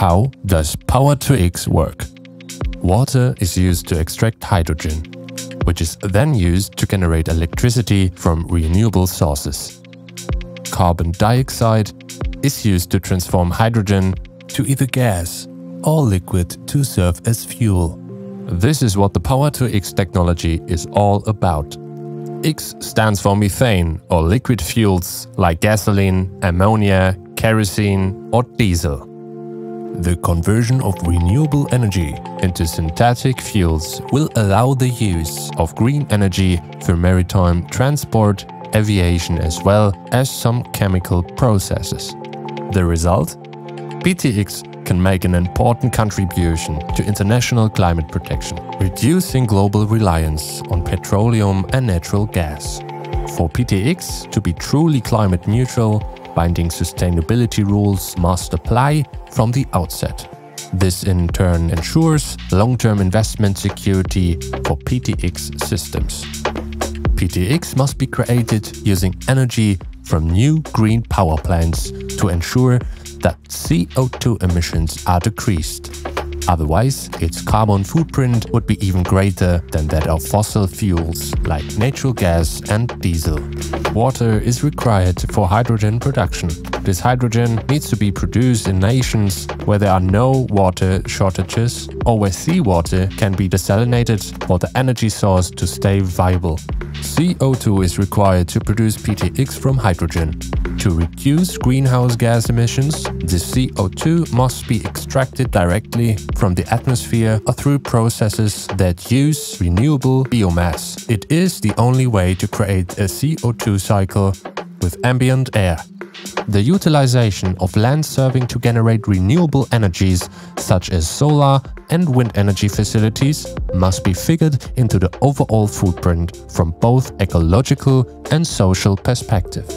How does Power to X work? Water is used to extract hydrogen, which is then used to generate electricity from renewable sources. Carbon dioxide is used to transform hydrogen to either gas or liquid to serve as fuel. This is what the Power to X technology is all about. X stands for methane or liquid fuels like gasoline, ammonia, kerosene or diesel. The conversion of renewable energy into synthetic fuels will allow the use of green energy for maritime transport, aviation as well as some chemical processes. The result? PTX can make an important contribution to international climate protection, reducing global reliance on petroleum and natural gas. For PTX to be truly climate neutral, binding sustainability rules must apply from the outset. This in turn ensures long-term investment security for PTX systems. PTX must be created using energy from new green power plants to ensure that CO2 emissions are decreased. Otherwise, its carbon footprint would be even greater than that of fossil fuels like natural gas and diesel. Water is required for hydrogen production. This hydrogen needs to be produced in nations where there are no water shortages or where seawater can be desalinated for the energy source to stay viable. CO2 is required to produce PTX from hydrogen. To reduce greenhouse gas emissions, the CO2 must be extracted directly from the atmosphere or through processes that use renewable biomass. It is the only way to create a CO2 cycle with ambient air. The utilization of land serving to generate renewable energies such as solar and wind energy facilities must be figured into the overall footprint from both ecological and social perspective.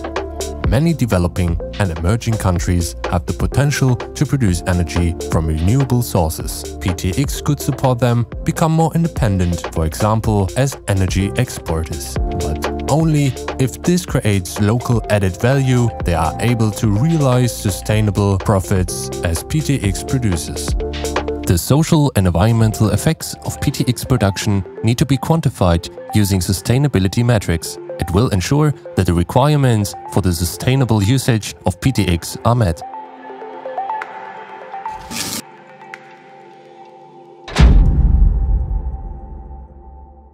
Many developing and emerging countries have the potential to produce energy from renewable sources. PTX could support them become more independent, for example, as energy exporters. But only if this creates local added value, they are able to realize sustainable profits as PTX produces. The social and environmental effects of PTX production need to be quantified using sustainability metrics. It will ensure that the requirements for the sustainable usage of PTX are met.